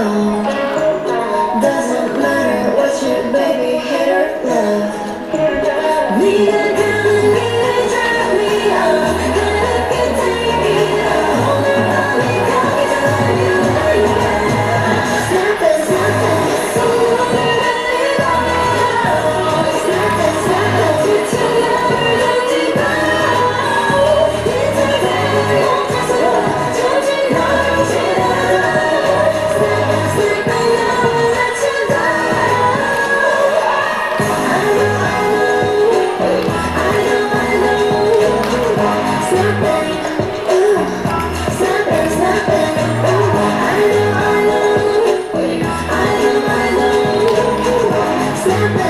Doesn't matter what your baby hater love We Stand it!